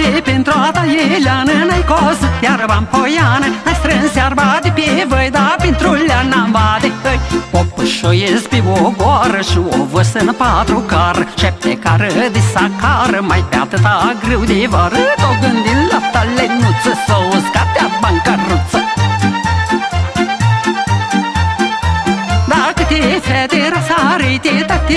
Da, de pentru a ta Ileană N-ai cos, iar bani poiană Ai strâns iarba de pe voi Da, pentru leana bade. O pășoiesc pe o goară Și o văs în patru car. Șepte cară de sacară Mai pe atâta greu de vară. O gândi la talenuță Să o scatea bancaruță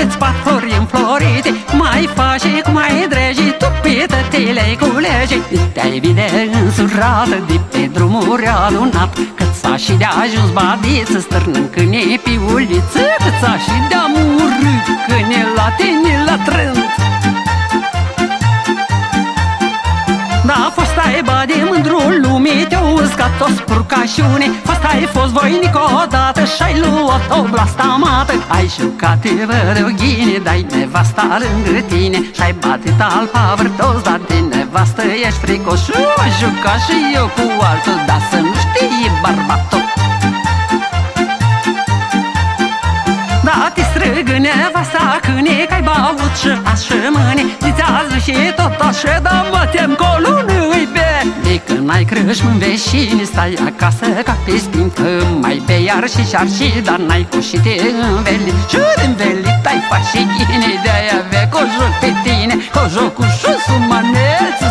Dacă te fete răsarite Tătiți patflori înflorite Mai faci cum mai dregi Tu pe tătile culege Te-ai bine însurată De pe drumuri alunat Cât s-a și de ajuns badiță Stârnând câine pe uliță Cât s-a și de amurât Câine la tine la trânt Da, fost ai ba de mândrul lumii Te-au uscat toți purcașune Fost ai fost voinic odată Și-ai luat o blastamată Ai jucat te văd o ghine Dai nevasta lângă tine. Și-ai batit al pavărtos Dar de nevastă ești fricos Și ai jucat și eu cu altul Dar să nu știi bărbatul. Da, te strâng nevasta câine Că-ai băut și azi și mâine. Zițează și tot așa Dar mă tem că o lună îi be De când ai crâșmă în veșini Stai acasă ca pe spin Că mai pe iar și șar și Dar n-ai cu și te învelit Și învelit ai faci și ghine De-aia ve cu joc pe tine Cu jocul și sumaneț